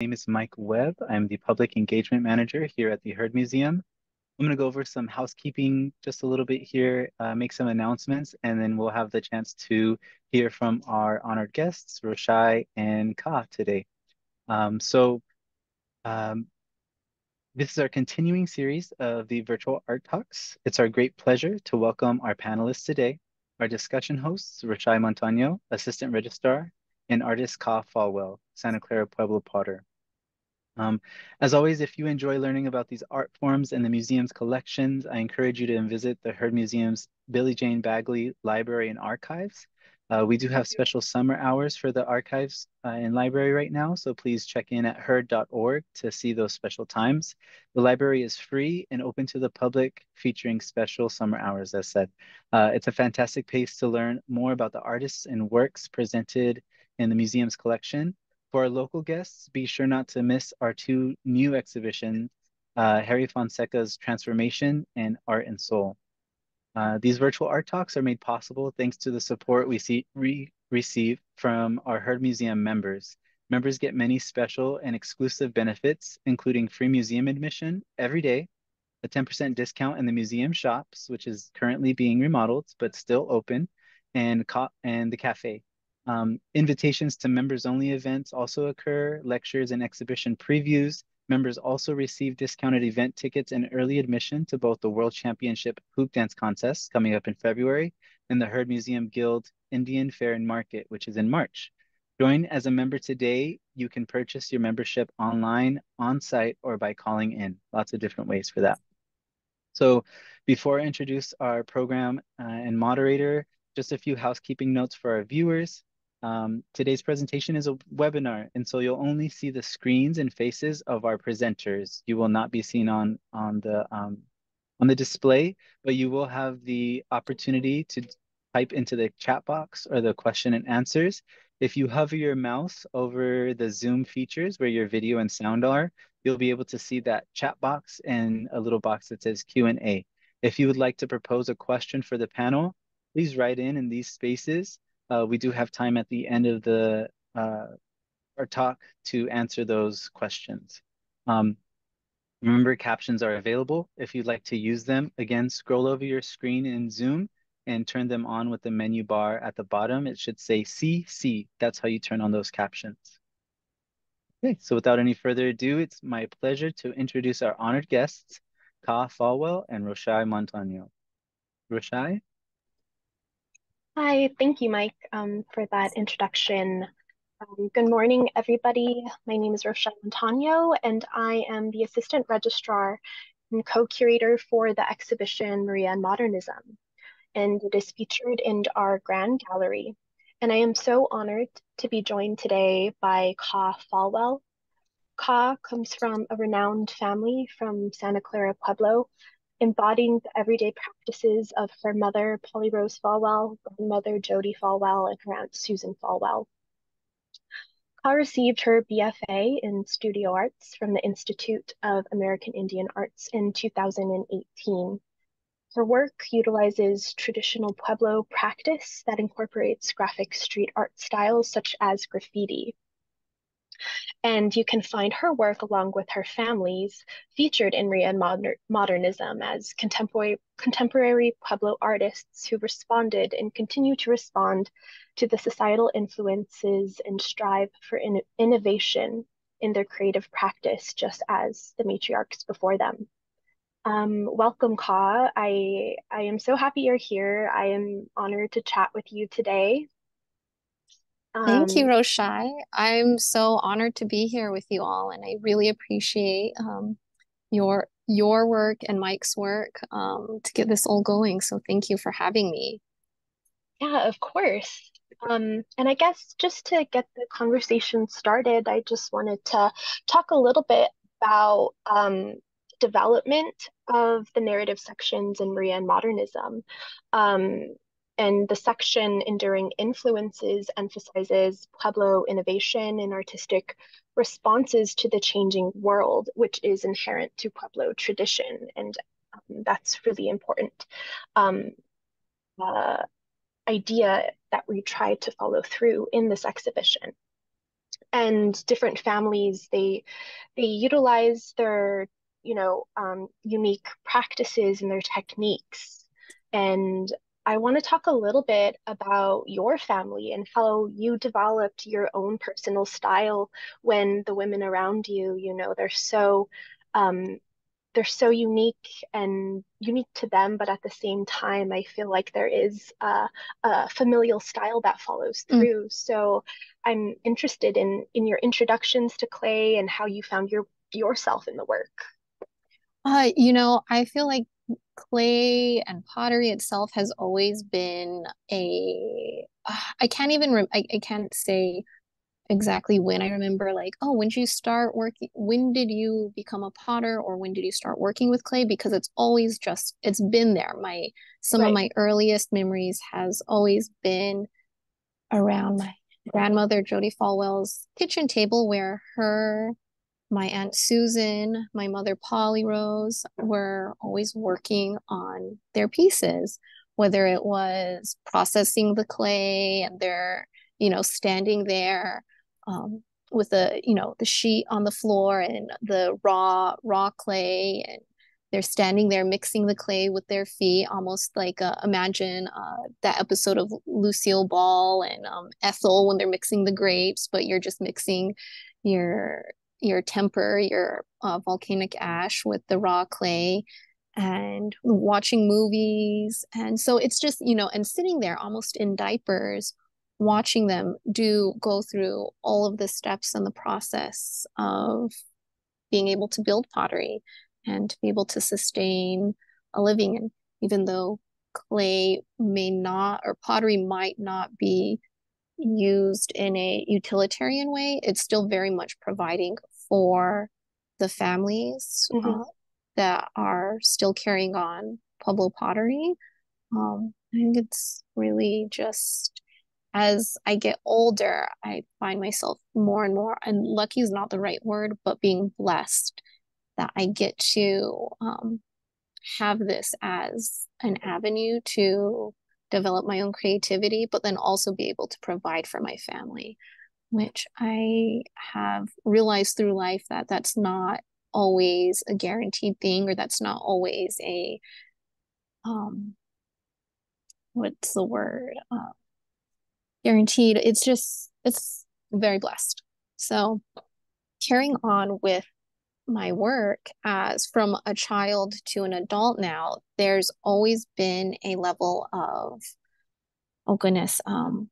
name is Mike Webb. I'm the Public Engagement Manager here at the Heard Museum. I'm going to go over some housekeeping just a little bit here, uh, make some announcements, and then we'll have the chance to hear from our honored guests, Roshai and Kaa today. Um, so um, this is our continuing series of the virtual art talks. It's our great pleasure to welcome our panelists today, our discussion hosts, Roshai Montano, Assistant Registrar, and artist Kaa Folwell, Santa Clara Pueblo Potter. Um, as always, if you enjoy learning about these art forms and the museum's collections, I encourage you to visit the Heard Museum's Billie Jane Baguley Library and Archives. Uh, we do have special summer hours for the archives uh, and library right now, so please check in at heard.org to see those special times. The library is free and open to the public, featuring special summer hours, as said. Uh, it's a fantastic place to learn more about the artists and works presented in the museum's collection. For our local guests, be sure not to miss our two new exhibitions, uh, Harry Fonseca's Transformation and Art and Soul. Uh, these virtual art talks are made possible thanks to the support we see, re receive from our Heard Museum members. Members get many special and exclusive benefits, including free museum admission every day, a 10% discount in the museum shops, which is currently being remodeled but still open, and, and the cafe. Um, invitations to members only events also occur, lectures and exhibition previews. Members also receive discounted event tickets and early admission to both the World Championship Hoop Dance Contest coming up in February and the Heard Museum Guild Indian Fair and Market, which is in March. Join as a member today. You can purchase your membership online, on site, or by calling in. Lots of different ways for that. So before I introduce our program uh, and moderator, just a few housekeeping notes for our viewers. Um, today's presentation is a webinar, and so you'll only see the screens and faces of our presenters. You will not be seen on, on, the, um, on the display, but you will have the opportunity to type into the chat box or the question and answers. If you hover your mouse over the Zoom features where your video and sound are, you'll be able to see that chat box and a little box that says Q&A. If you would like to propose a question for the panel, please write in in these spaces uh, we do have time at the end of the uh, our talk to answer those questions. Um, remember, captions are available. If you'd like to use them, again, scroll over your screen in Zoom and turn them on with the menu bar at the bottom. It should say CC. That's how you turn on those captions. Okay, so without any further ado, it's my pleasure to introduce our honored guests, Kaa Folwell and Roshai Montano. Roshai? Hi, thank you, Mike, um, for that introduction. Um, good morning, everybody. My name is Rochelle Montano, and I am the Assistant Registrar and co-curator for the exhibition Maria and Modernism. And it is featured in our Grand Gallery. And I am so honored to be joined today by Kaa Folwell. Kaa comes from a renowned family from Santa Clara Pueblo, embodying the everyday practices of her mother, Polly Rose Folwell, grandmother, Jody Folwell, and her aunt, Susan Folwell. Ka received her BFA in Studio Arts from the Institute of American Indian Arts in 2018. Her work utilizes traditional Pueblo practice that incorporates graphic street art styles such as graffiti. And you can find her work along with her family's featured in Maria and Moder Modernism as contemporary, contemporary Pueblo artists who responded and continue to respond to the societal influences and strive for in innovation in their creative practice, just as the matriarchs before them. Um, welcome, Kaa. I, I am so happy you're here. I am honored to chat with you today. Thank you, um, Roshai. I'm so honored to be here with you all, and I really appreciate um, your your work and Mike's work um, to get this all going. So thank you for having me. Yeah, of course. Um, and I guess just to get the conversation started, I just wanted to talk a little bit about um, development of the narrative sections in Maria and Modernism. And the section Enduring Influences emphasizes Pueblo innovation and artistic responses to the changing world, which is inherent to Pueblo tradition. And um, that's really important um, uh, idea that we try to follow through in this exhibition. and different families they they utilize their you know um, unique practices and their techniques and I want to talk a little bit about your family and how you developed your own personal style when the women around you, you know, they're so um, they're so unique and unique to them, but at the same time, I feel like there is a, a familial style that follows mm. through. Mm. So I'm interested in in your introductions to clay and how you found your yourself in the work. Uh, you know, I feel like clay and pottery itself has always been a. Ah, I can't even rem- I, I can't say exactly when I remember like, oh, when did you start working? When did you become a potter or when did you start working with clay? Because it's always just, it's been there. My, some right. of my earliest memories has always been around my grandmother, Jody Folwell's kitchen table where her, my Aunt Susan, my mother, Polly Rose, were always working on their pieces, whether it was processing the clay and they're, you know, standing there um, with the you know the sheet on the floor and the raw raw clay and they're standing there mixing the clay with their feet almost like uh, imagine uh, that episode of lucille ball and um, ethel when they're mixing the grapes but you're just mixing your your temper your uh, volcanic ash with the raw clay and watching movies. And so it's just you know and sitting there almost in diapers watching them do go through all of the steps and the process of being able to build pottery and to be able to sustain a living. And even though clay may not or pottery might not be used in a utilitarian way it's still very much providing for the families mm-hmm. uh, that are still carrying on pueblo pottery um, i think it's really just as I get older, I find myself more and more, and lucky is not the right word, but being blessed that I get to um, have this as an avenue to develop my own creativity, but then also be able to provide for my family, which I have realized through life that that's not always a guaranteed thing, or that's not always a um, what's the word? Uh, guaranteed. It's just, it's very blessed. So carrying on with my work as from a child to an adult now, there's always been a level of, oh goodness, um,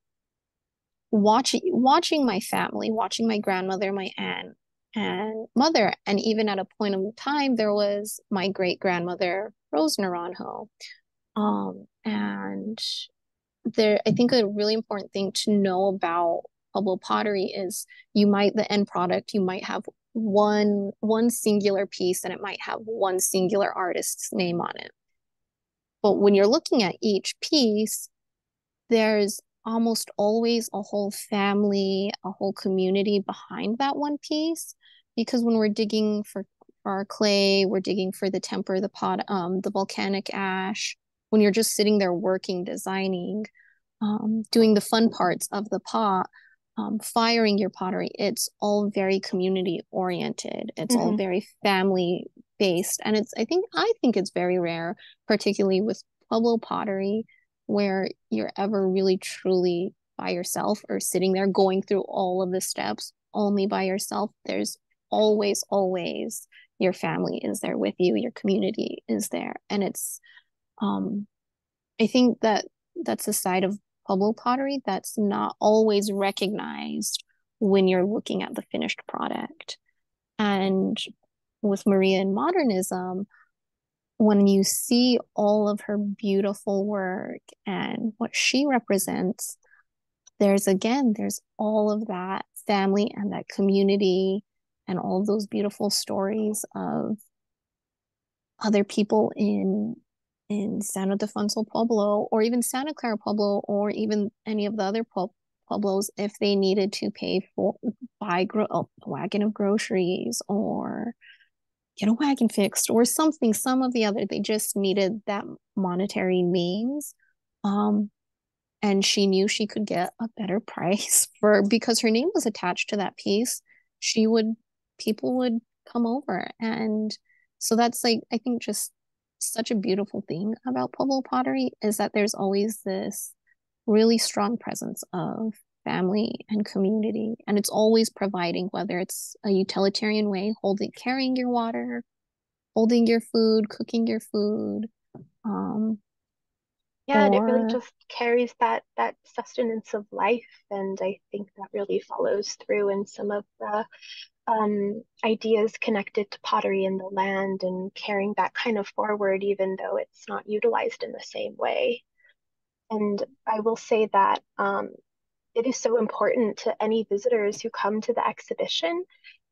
watching watching my family, watching my grandmother, my aunt, and mother, and even at a point in time, there was my great grandmother Rose Naranjo, um, and there i think a really important thing to know about Pueblo pottery is you might the end product you might have one one singular piece and it might have one singular artist's name on it. But when you're looking at each piece there's almost always a whole family a whole community behind that one piece. Because when we're digging for, for our clay we're digging for the temper the pot um the volcanic ash when you're just sitting there working, designing, um, doing the fun parts of the pot, um, firing your pottery, it's all very community oriented. It's mm-hmm. all very family based. And it's, I think, I think it's very rare, particularly with Pueblo pottery, where you're ever really truly by yourself or sitting there going through all of the steps only by yourself. There's always, always your family is there with you, your community is there. And it's, um, I think that that's a side of Pueblo pottery that's not always recognized when you're looking at the finished product. And with Maria in modernism, when you see all of her beautiful work and what she represents, there's again, there's all of that family and that community and all those beautiful stories of other people in in San Ildefonso Pueblo or even Santa Clara Pueblo or even any of the other Pueblos if they needed to pay for buy gro- a wagon of groceries or get a wagon fixed or something some of the other they just needed that monetary means um and she knew she could get a better price for because her name was attached to that piece she would people would come over and so that's like i think just such a beautiful thing about pueblo pottery is that there's always this really strong presence of family and community and it's always providing whether it's a utilitarian way holding carrying your water holding your food cooking your food um, yeah, and it really just carries that that sustenance of life, and I think that really follows through in some of the um, ideas connected to pottery in the land and carrying that kind of forward, even though it's not utilized in the same way. And I will say that um, it is so important to any visitors who come to the exhibition.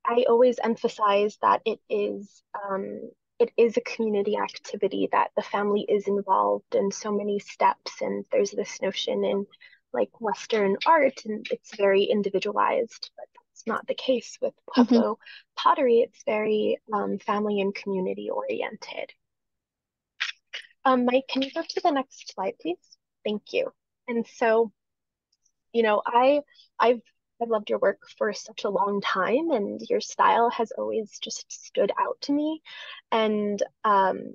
I always emphasize that it is um, it is a community activity that the family is involved in so many steps and there's this notion in like western art and it's very individualized but that's not the case with mm-hmm. pueblo mm-hmm. pottery it's very um, family and community oriented um, mike can you go to the next slide please thank you and so you know i i've I've loved your work for such a long time, and your style has always just stood out to me. And um,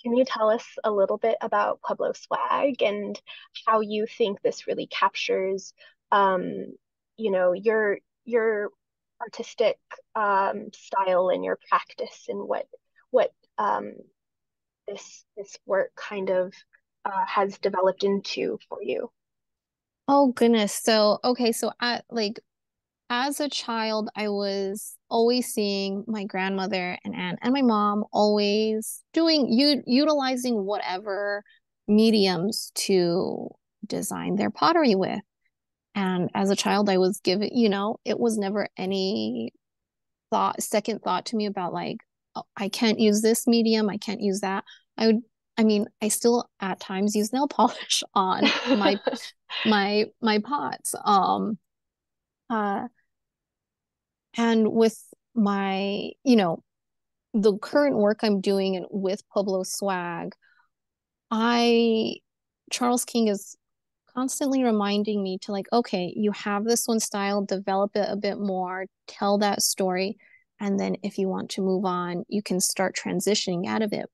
can you tell us a little bit about Pueblo Swag and how you think this really captures, um, you know, your your artistic um, style and your practice, and what what um, this this work kind of uh, has developed into for you? Oh goodness. So, okay, so at like as a child, I was always seeing my grandmother and aunt and my mom always doing u- utilizing whatever mediums to design their pottery with. And as a child, I was given, you know, it was never any thought, second thought to me about like, oh, I can't use this medium, I can't use that. I would I mean, I still at times use nail polish on my my my pots. Um uh and with my, you know, the current work I'm doing with Pueblo Swag, I Charles King is constantly reminding me to like, okay, you have this one style, develop it a bit more, tell that story, and then if you want to move on, you can start transitioning out of it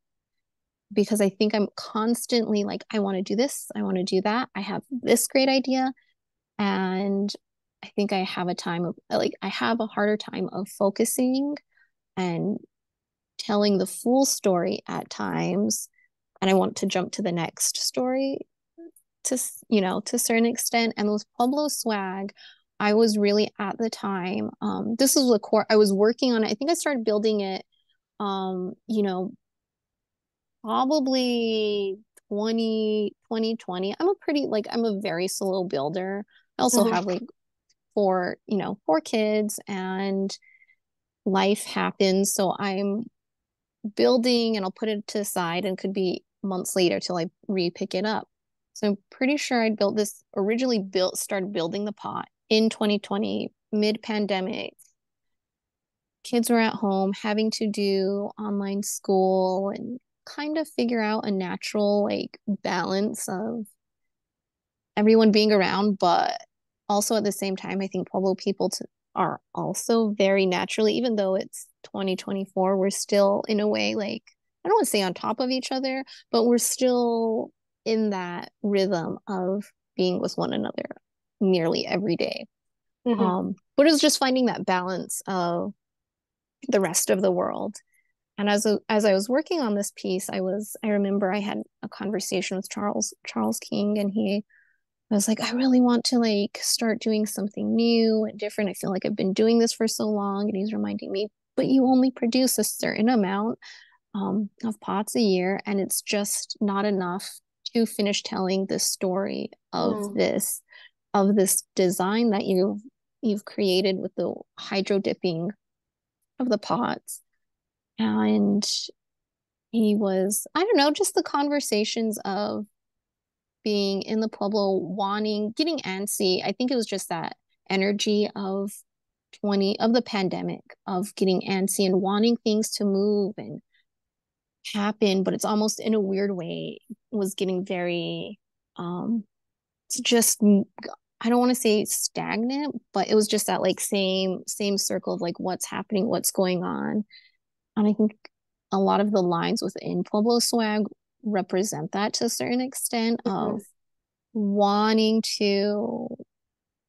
because I think I'm constantly like, I want to do this, I want to do that. I have this great idea. And I think I have a time of uh, like, I have a harder time of focusing and telling the full story at times. And I want to jump to the next story to, you know, to a certain extent. And those Pueblo swag, I was really at the time, um, this is the core I was working on. It. I think I started building it um, you know, probably 20 2020 i'm a pretty like i'm a very slow builder i also mm-hmm. have like four you know four kids and life happens so i'm building and i'll put it to the side and could be months later till i re-pick it up so i'm pretty sure i built this originally built started building the pot in 2020 mid pandemic kids were at home having to do online school and kind of figure out a natural like balance of everyone being around, but also at the same time, I think Pueblo people to, are also very naturally, even though it's 2024, we're still in a way like I don't want to say on top of each other, but we're still in that rhythm of being with one another nearly every day. Mm-hmm. Um, but it was just finding that balance of the rest of the world and as a, as I was working on this piece, I was I remember I had a conversation with Charles Charles King, and he I was like, I really want to like start doing something new and different. I feel like I've been doing this for so long, and he's reminding me, but you only produce a certain amount um, of pots a year, and it's just not enough to finish telling the story of mm. this of this design that you've you've created with the hydro dipping of the pots and he was i don't know just the conversations of being in the pueblo wanting getting antsy i think it was just that energy of 20 of the pandemic of getting antsy and wanting things to move and happen but it's almost in a weird way was getting very um it's just I don't want to say stagnant, but it was just that like same same circle of like what's happening, what's going on. And I think a lot of the lines within Pueblo swag represent that to a certain extent mm-hmm. of wanting to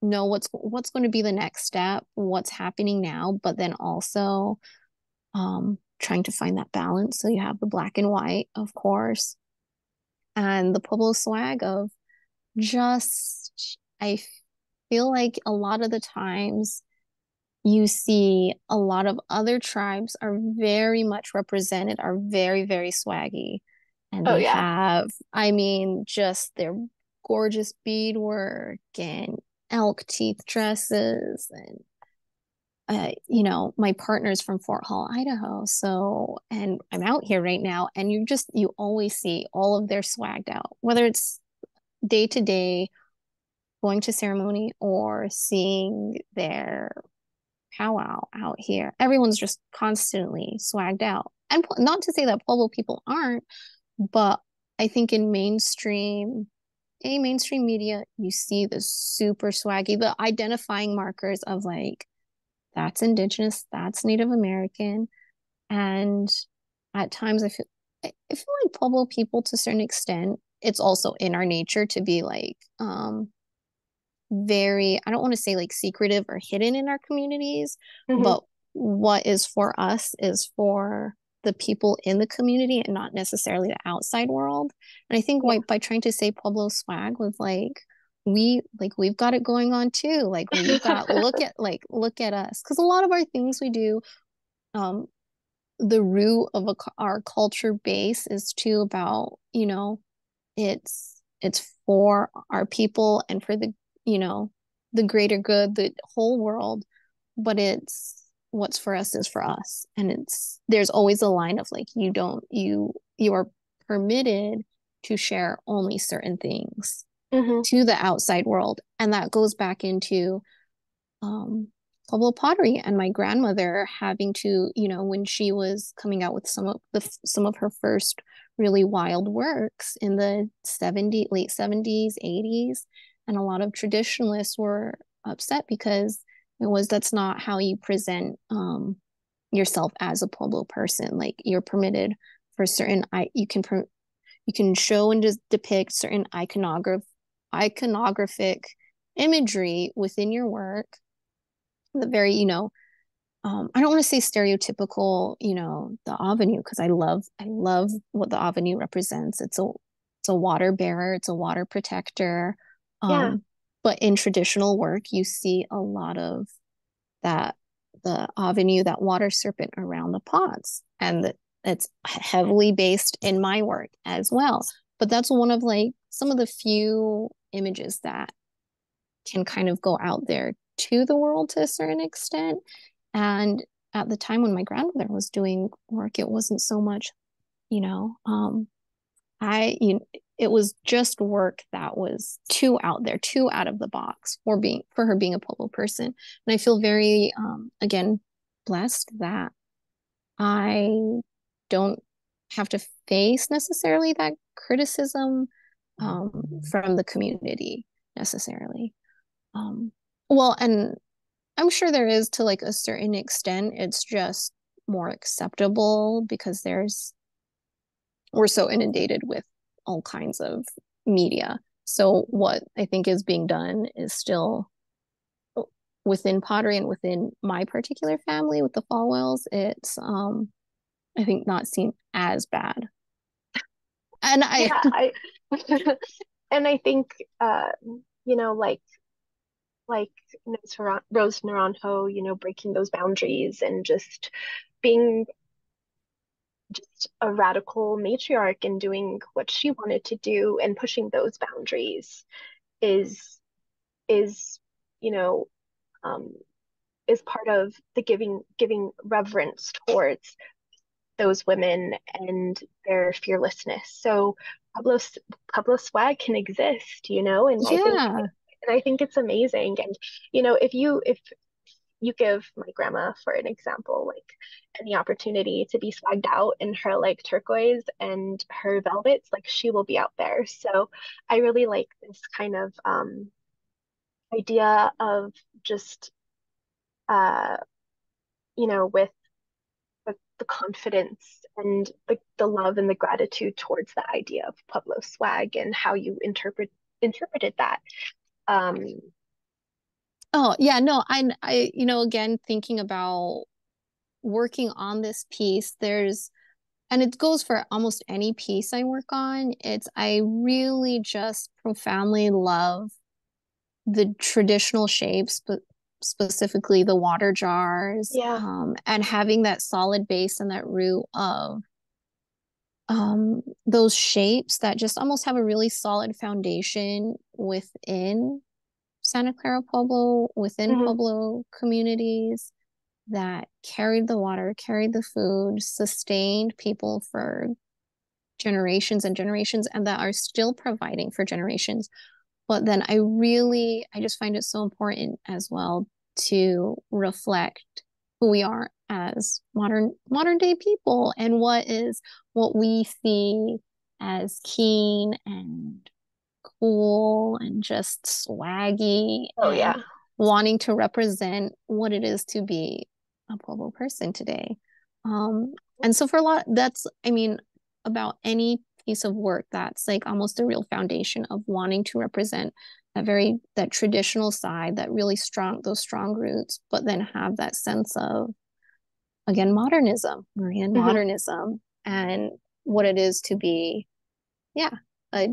know what's what's going to be the next step, what's happening now, but then also um trying to find that balance. So you have the black and white, of course, and the Pueblo swag of just I feel like a lot of the times you see a lot of other tribes are very much represented, are very, very swaggy. And oh, they yeah. have, I mean, just their gorgeous beadwork and elk teeth dresses and uh, you know, my partner's from Fort Hall, Idaho. So, and I'm out here right now, and you just, you always see all of their swagged out, whether it's day to day, going to ceremony, or seeing their powwow out here. Everyone's just constantly swagged out. And not to say that Pueblo people aren't, but I think in mainstream, a mainstream media, you see the super swaggy, the identifying markers of like, that's indigenous, that's Native American. And at times I feel I feel like Pueblo people to a certain extent, it's also in our nature to be like um very, I don't want to say like secretive or hidden in our communities, mm-hmm. but what is for us is for the people in the community and not necessarily the outside world. And I think yeah. by, by trying to say Pueblo swag was like, we like we've got it going on too like we've got look at like look at us because a lot of our things we do um the root of a, our culture base is too about you know it's it's for our people and for the you know the greater good the whole world but it's what's for us is for us and it's there's always a line of like you don't you you are permitted to share only certain things mm-hmm. to the outside world. And that goes back into um, Pueblo pottery and my grandmother having to, you know, when she was coming out with some of the some of her first really wild works in the 70s, late 70s, 80s. And a lot of traditionalists were upset because it was that's not how you present um, yourself as a Pueblo person. Like you're permitted for certain I you can you can show and just depict certain iconography iconographic imagery within your work the very you know um, I don't want to say stereotypical, you know, the Avanyu because I love I love what the Avanyu represents. It's a it's a water bearer, it's a water protector. Um, yeah. But in traditional work, you see a lot of that the Avanyu, that water serpent around the pots, and that it's heavily based in my work as well. But that's one of like some of the few images that can kind of go out there to the world to a certain extent. And at the time when my grandmother was doing work, it wasn't so much, you know, um, I, you it was just work that was too out there, too out of the box for being for her being a Pueblo person. And I feel very, um, again, blessed that I don't have to face necessarily that criticism um, from the community necessarily. Um, well, and I'm sure there is to like a certain extent. It's just more acceptable because there's we're so inundated with all kinds of media. So what I think is being done is still within pottery and within my particular family with the Folwells, it's um I think not seen as bad. And I, yeah, I and I think uh, you know, like like Rose Naranjo, you know, breaking those boundaries and just being just a radical matriarch and doing what she wanted to do and pushing those boundaries is is you know um, is part of the giving giving reverence towards those women and their fearlessness. So Pueblo Pueblo swag can exist, you know, and yeah. I think and I think it's amazing. And you know, if you if you give my grandma, for an example, like any opportunity to be swagged out in her like turquoise and her velvets, like she will be out there. So I really like this kind of um, idea of just, uh, you know, with the, the confidence and the, the love and the gratitude towards the idea of Pueblo swag and how you interpret interpreted that. Um, oh yeah, no, I I you know again thinking about working on this piece, there's and it goes for almost any piece I work on. It's I really just profoundly love the traditional shapes, but specifically the water jars. Yeah. Um, and having that solid base and that root of um, those shapes that just almost have a really solid foundation within Santa Clara Pueblo, within mm-hmm. Pueblo communities that carried the water, carried the food, sustained people for generations and generations, and that are still providing for generations. But then I really, I just find it so important as well to reflect who we are as modern modern day people and what is what we see as keen and cool and just swaggy oh yeah. wanting to represent what it is to be a Pueblo person today. Um and so for a lot that's i mean about any piece of work that's like almost a real foundation of wanting to represent that very that traditional side that really strong those strong roots but then have that sense of again modernism Mayan mm-hmm. modernism and what it is to be yeah uh,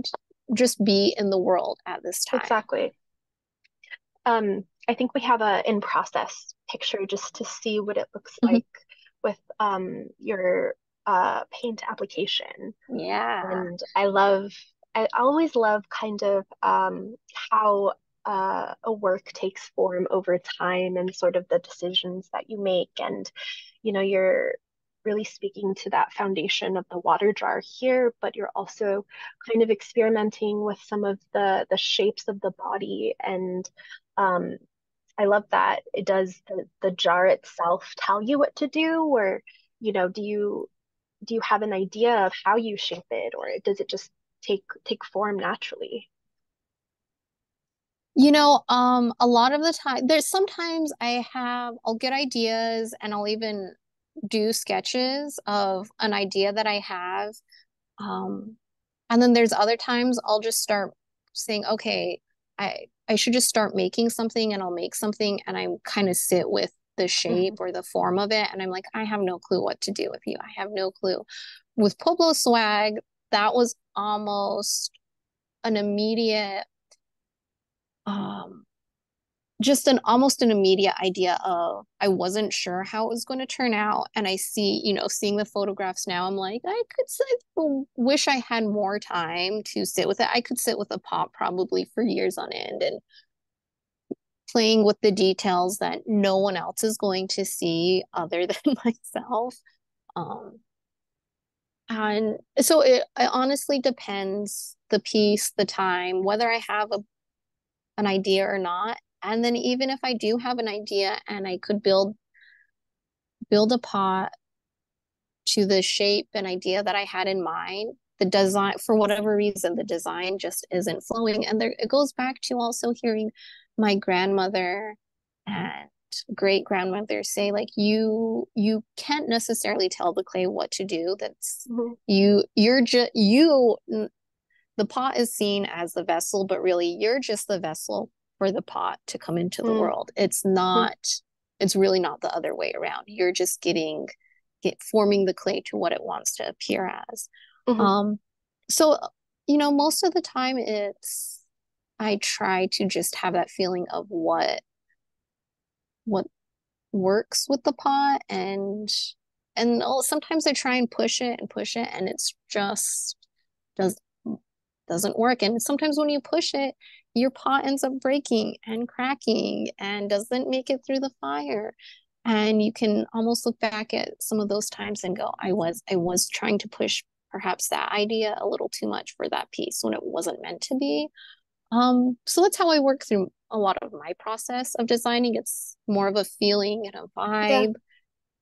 just be in the world at this time exactly um i think we have a in process picture just to see what it looks mm-hmm. like with um your uh paint application yeah and i love I always love kind of um, how uh, a work takes form over time and sort of the decisions that you make. And, you know, you're really speaking to that foundation of the water jar here, but you're also kind of experimenting with some of the the shapes of the body. And um, I love that it does the, the jar itself tell you what to do, or you know, do you do you have an idea of how you shape it, or does it just take take form naturally? You know um a lot of the time there's sometimes i have i'll get ideas and i'll even do sketches of an idea that i have um and then there's other times i'll just start saying okay i i should just start making something and i'll make something and i kind of sit with the shape mm-hmm. or the form of it and i'm like i have no clue what to do with you i have no clue with pueblo swag that was almost an immediate um just an almost an immediate idea of I wasn't sure how it was going to turn out. And I see, you know, seeing the photographs now, I'm like, I could say, wish I had more time to sit with it. I could sit with a pot probably for years on end and playing with the details that no one else is going to see other than myself. Um, and so it, it honestly depends the piece, the time, whether I have a an idea or not. And then even if I do have an idea and I could build build a pot to the shape and idea that I had in mind, the design for whatever reason the design just isn't flowing. And there it goes back to also hearing my grandmother and great grandmother say like you you can't necessarily tell the clay what to do that's mm-hmm. you you're just you the pot is seen as the vessel but really you're just the vessel for the pot to come into the mm-hmm. world it's mm-hmm. not mm-hmm. it's really not the other way around you're just getting get forming the clay to what it wants to appear as mm-hmm. um so you know most of the time it's i try to just have that feeling of what what works with the pot and and sometimes I try and push it and push it and it's just does doesn't work. And sometimes when you push it your pot ends up breaking and cracking and doesn't make it through the fire. And you can almost look back at some of those times and go I was I was trying to push perhaps that idea a little too much for that piece when it wasn't meant to be Um, so that's how I work through a lot of my process of designing. It's more of a feeling and a vibe yeah.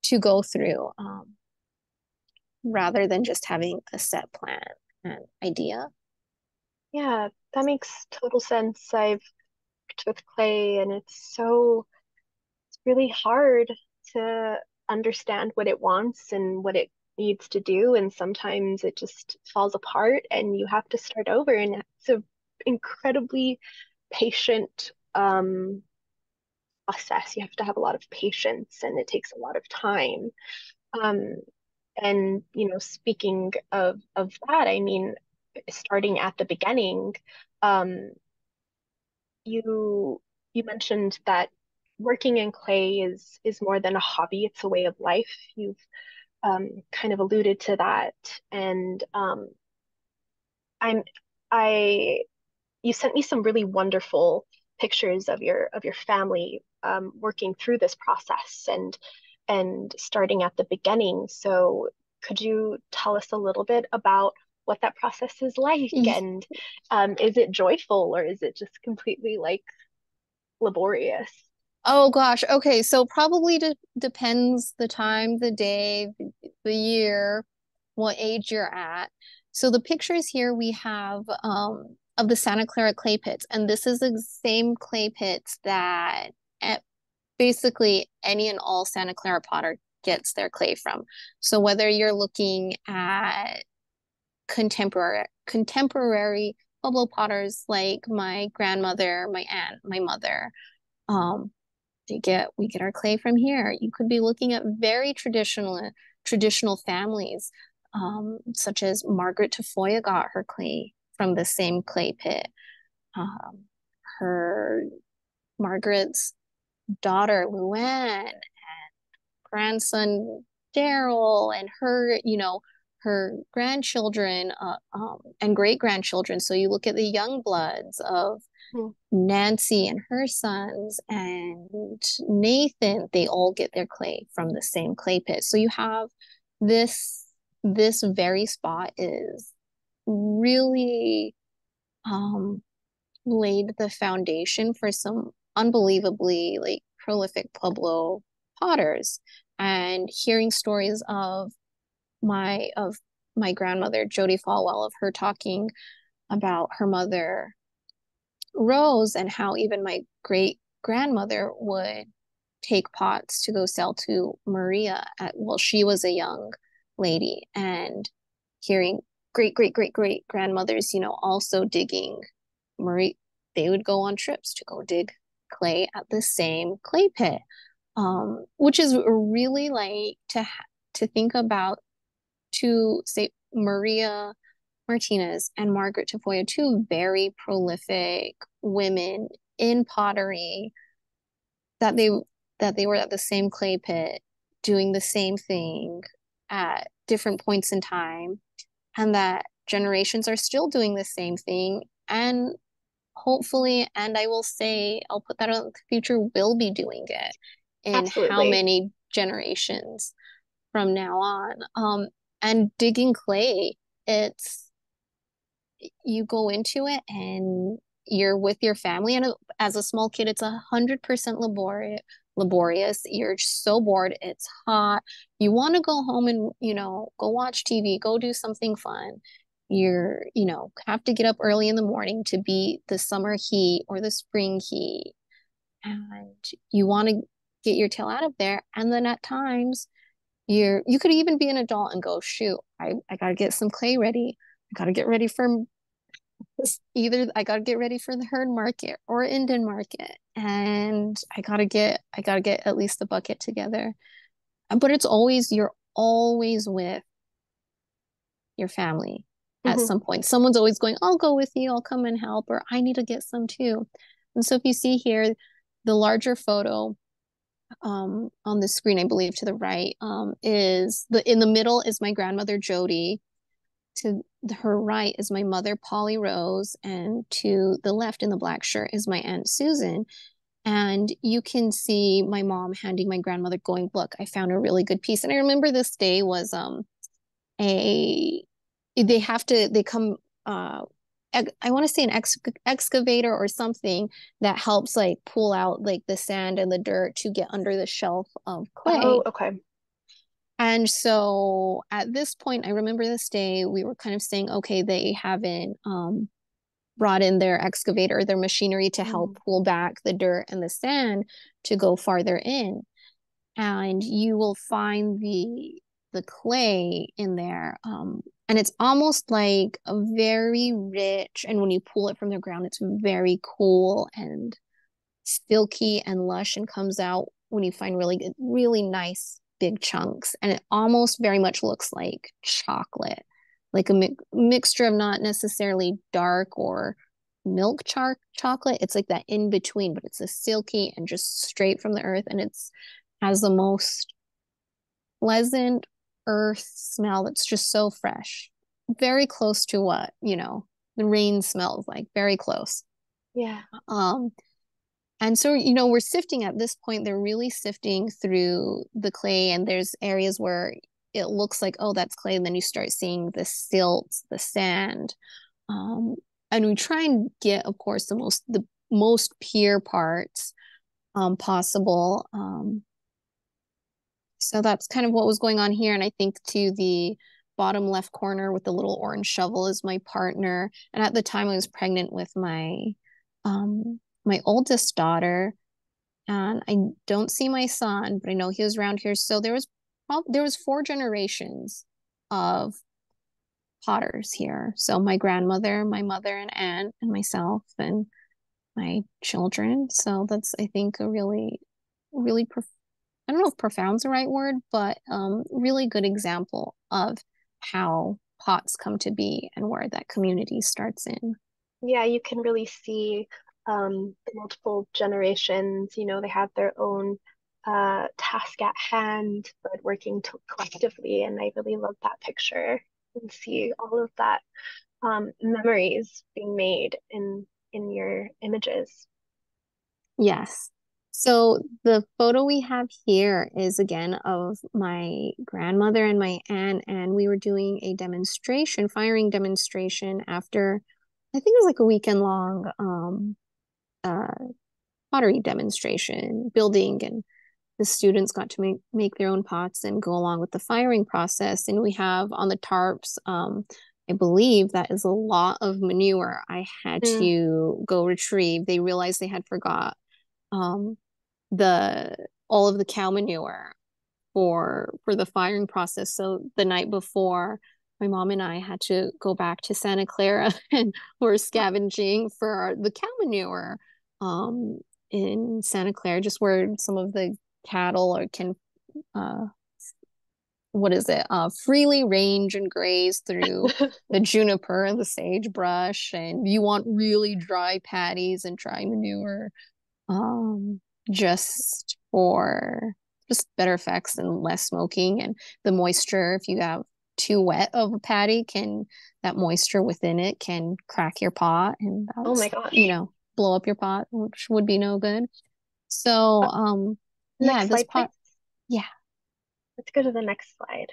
to go through, um, rather than just having a set plan and idea. Yeah, that makes total sense. I've worked with clay and it's so it's really hard to understand what it wants and what it needs to do and sometimes it just falls apart and you have to start over and it's an incredibly patient um, process. You have to have a lot of patience and it takes a lot of time. Um, and you know speaking of of that i mean starting at the beginning um, you you mentioned that working in clay is is more than a hobby it's a way of life. You've um, kind of alluded to that. And um, i'm i you sent me some really wonderful pictures of your of your family um, working through this process and and starting at the beginning so could you tell us a little bit about what that process is like and um, is it joyful or is it just completely like laborious Oh gosh. Okay. So probably de- depends the time, the day, the year, what age you're at. So the pictures here we have um, of the Santa Clara clay pits, and this is the same clay pits that basically any and all Santa Clara potter gets their clay from. So whether you're looking at contemporary contemporary Pueblo potters like my grandmother, my aunt, my mother, um, they get we get our clay from here. You could be looking at very traditional traditional families, um, such as Margaret Tafoya got her clay from the same clay pit. Um, her Margaret's daughter Luann and grandson Daryl and her, you know, her grandchildren uh, um, and great grandchildren. So you look at the Youngbloods of mm. Nancy and her sons and Nathan, they all get their clay from the same clay pit. So you have this this very spot is really um laid the foundation for some unbelievably like prolific Pueblo potters. And hearing stories of my of my grandmother Jody Folwell of her talking about her mother Rose and how even my great grandmother would take pots to go sell to Maria at well she was a young lady and hearing great great great great grandmothers you know also digging Marie they would go on trips to go dig clay at the same clay pit um which is really like to ha- to think about to say Maria Martinez and Margaret Tafoya, two very prolific women in pottery that they that they were at the same clay pit doing the same thing at different points in time and that generations are still doing the same thing and hopefully and i will say i'll put that on the future will be doing it in Absolutely. how many generations from now on um and digging clay it's you go into it and you're with your family and as a small kid it's a hundred percent laborious laborious. You're so bored. It's hot. You want to go home and you know go watch tv go do something fun. You're you know have to get up early in the morning to beat the summer heat or the spring heat. And you want to get your tail out of there. And then at times you're you could even be an adult and go shoot i, I gotta get some clay ready. I gotta get ready for either i gotta get ready for the Heard market or indian market and i gotta get i gotta get at least the bucket together but it's always you're always with your family at mm-hmm. some point someone's always going i'll go with you i'll come and help or i need to get some too and so if you see here the larger photo um, on the screen, I believe to the right, um, is the in the middle is my grandmother Jody. To her right is my mother Polly Rose, and to the left in the black shirt is my aunt Susan. And you can see my mom handing my grandmother, going, "Look, I found a really good piece." And I remember this day was um a they have to they come uh I want to say an ex- excavator or something that helps like pull out like the sand and the dirt to get under the shelf of clay. Oh, okay. And so at this point, I remember this day we were kind of saying, okay, they haven't um, brought in their excavator, their machinery to help mm. pull back the dirt and the sand to go farther in. And you will find the the clay in there. Um, and it's almost like a very rich, and when you pull it from the ground, it's very cool and silky and lush and comes out when you find really good, really nice big chunks. And it almost very much looks like chocolate, like a mi- mixture of not necessarily dark or milk char- chocolate. It's like that in between, but it's a silky and just straight from the earth. And it's has the most pleasant earth smell that's just so fresh very close to what you know the rain smells like very close yeah um and so you know we're sifting at this point they're really sifting through the clay and there's areas where it looks like oh that's clay and then you start seeing the silt the sand um and we try and get of course the most the most pure parts um possible um so that's kind of what was going on here. And I think to the bottom left corner with the little orange shovel is my partner. And at the time I was pregnant with my um my oldest daughter. And I don't see my son, but I know he was around here. So there was there was four generations of potters here. So my grandmother, my mother and aunt, and myself and my children. So that's I think a really, really prof- I don't know if profound's the right word, but um, really good example of how pots come to be and where that community starts in. Yeah, you can really see um, multiple generations. You know, they have their own uh, task at hand, but working to- collectively. And I really love that picture and see all of that um, memories being made in in your images. Yes, so the photo we have here is again of my grandmother and my aunt, and we were doing a demonstration, firing demonstration after I think it was like a weekend long um uh pottery demonstration, building and the students got to make make their own pots and go along with the firing process. And we have on the tarps, um, I believe that is a lot of manure I had mm. to go retrieve. They realized they had forgot um the all of the cow manure for for the firing process. So the night before, my mom and I had to go back to Santa Clara and we're scavenging for the cow manure um, in Santa Clara, just where some of the cattle or can uh, what is it uh, freely range and graze through the juniper and the sagebrush and you want really dry patties and dry manure um, just for just better effects and less smoking and the moisture if you have too wet of a patty can that moisture within it can crack your pot and oh my god you know blow up your pot which would be no good so uh, um yeah this slide, pot please. yeah let's go to the next slide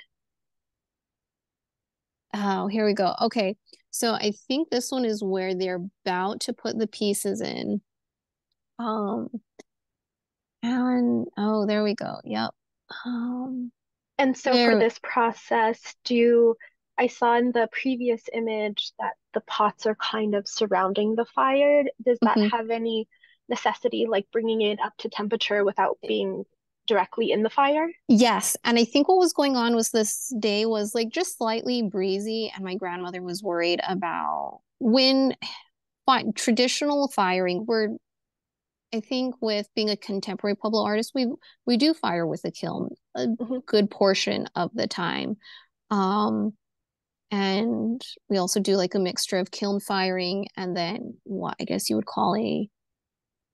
oh here we go okay so i think this one is where they're about to put the pieces in um and oh, there we go. Yep. Um, and so for this process, do I saw in the previous image that the pots are kind of surrounding the fire. Does that mm-hmm. have any necessity, like bringing it up to temperature without being directly in the fire? Yes. And I think what was going on was this day was like just slightly breezy, and my grandmother was worried about when traditional firing, we're I think with being a contemporary Pueblo artist, we we do fire with a kiln a mm-hmm. good portion of the time. Um, and we also do like a mixture of kiln firing and then what I guess you would call a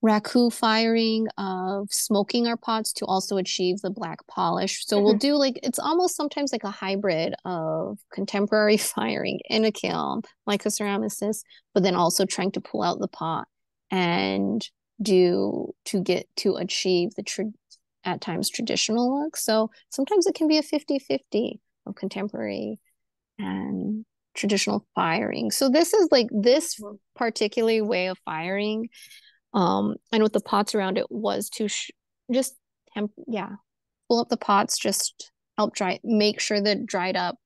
raku firing of smoking our pots to also achieve the black polish. So mm-hmm. we'll do like it's almost sometimes like a hybrid of contemporary firing in a kiln, like a ceramicist, but then also trying to pull out the pot and do to get to achieve the tra- at times traditional look. So sometimes it can be a 50 50 of contemporary and traditional firing. So this is like this particular way of firing. Um, and with the pots around it was to sh- just temp, yeah, pull up the pots, just help dry, make sure that dried up,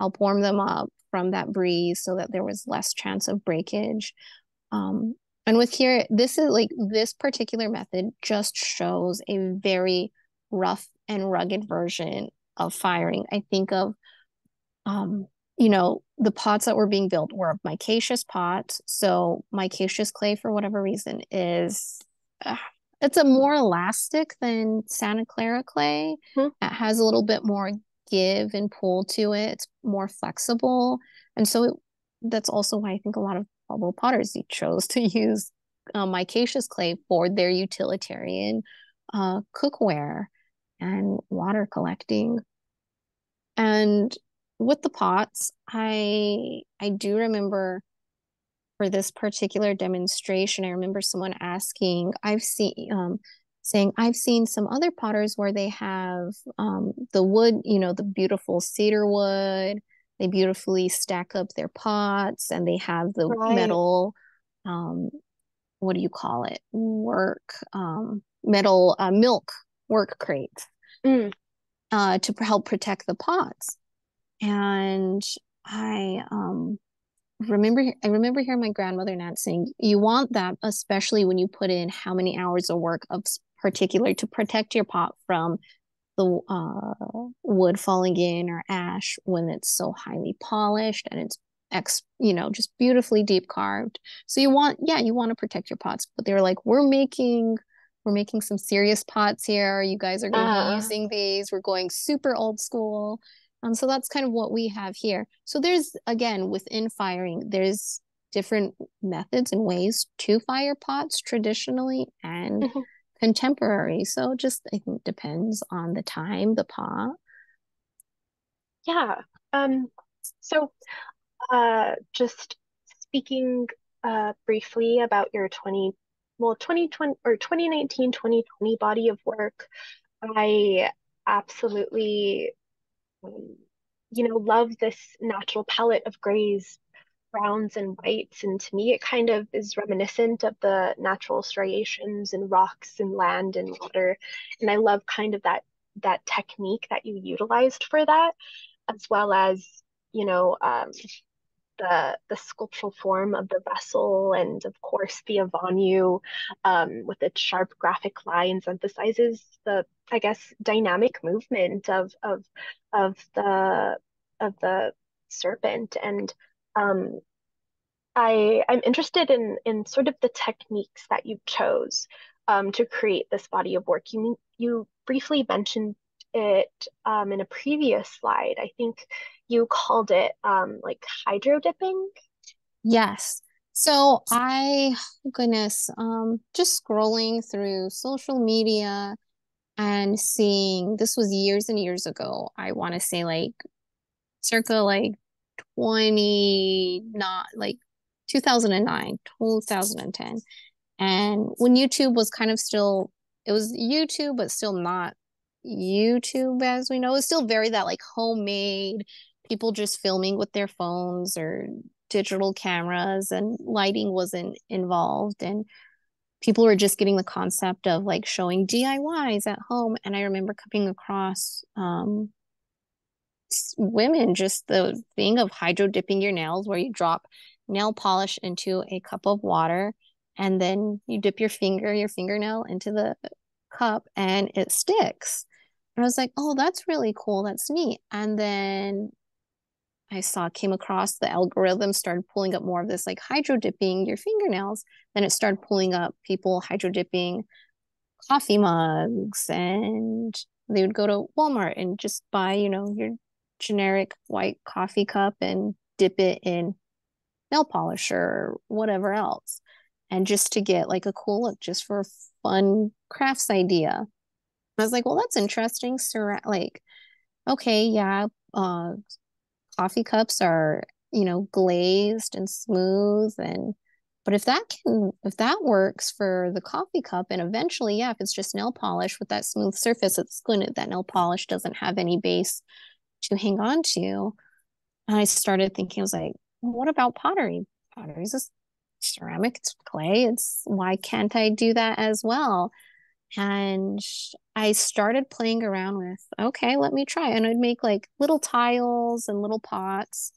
help warm them up from that breeze so that there was less chance of breakage. Um, and with here, this is like this particular method just shows a very rough and rugged version of firing. I think of, um, you know, the pots that were being built were micaceous pots. So micaceous clay, for whatever reason, is uh, it's a more elastic than Santa Clara clay. Hmm. It has a little bit more give and pull to it. It's more flexible, and so it, that's also why I think a lot of Pueblo potters chose to use uh, micaceous clay for their utilitarian uh, cookware and water collecting. And with the pots, I I do remember for this particular demonstration, I remember someone asking, I've seen um, saying I've seen some other potters where they have um, the wood, you know, the beautiful cedar wood. They beautifully stack up their pots, and they have the right. metal. Um, what do you call it? Work um, metal uh, milk work crates mm. uh, to help protect the pots. And I um, remember I remember hearing my grandmother and aunt saying, "You want that, especially when you put in how many hours of work of particular to protect your pot from the uh, wood falling in or ash when it's so highly polished and it's ex you know just beautifully deep carved so you want yeah you want to protect your pots but they're like we're making we're making some serious pots here you guys are going to uh. be uh-huh. using these we're going super old school um, so that's kind of what we have here. So there's again within firing there's different methods and ways to fire pots traditionally and mm-hmm. contemporary. So just i think depends on the time the pot. Yeah. Um so uh just speaking uh briefly about your 20 well 2020 or 2019 2020 body of work i absolutely um, you know love this natural palette of grays browns and whites. And to me it kind of is reminiscent of the natural striations and rocks and land and water. And i love kind of that that technique that you utilized for that as well as you know um, the the sculptural form of the vessel and of course the Avanyu um, with its sharp graphic lines emphasizes the I guess dynamic movement of of of the of the serpent and um, I I'm interested in in sort of the techniques that you chose um, to create this body of work. You you briefly mentioned it um, in a previous slide. I think you called it um, like hydro dipping. Yes. So I, goodness, um, just scrolling through social media and seeing this was years and years ago. I want to say like circa like 20, not like 2009, 2010. And when YouTube was kind of still, it was YouTube, but still not YouTube as we know. It's still very that like homemade people just filming with their phones or digital cameras and lighting wasn't involved and people were just getting the concept of like showing DIYs at home and I remember coming across um women just the thing of hydro dipping your nails where you drop nail polish into a cup of water and then you dip your finger your fingernail into the cup and it sticks and I was like, oh, that's really cool. That's neat. And then I saw, came across the algorithm started pulling up more of this like hydro dipping your fingernails. Then it started pulling up people hydro dipping coffee mugs and they would go to Walmart and just buy, you know, your generic white coffee cup and dip it in nail polish or whatever else. And just to get like a cool look, just for a fun crafts idea. I was like, well, that's interesting. So, like, okay, yeah, uh, coffee cups are, you know, glazed and smooth and but if that can if that works for the coffee cup and eventually, yeah, if it's just nail polish with that smooth surface, it's going to that nail polish doesn't have any base to hang on to. And I started thinking, I was like, what about pottery? Pottery is ceramic, it's clay. It's why can't I do that as well? And I started playing around with, okay, let me try. And I'd make like little tiles and little pots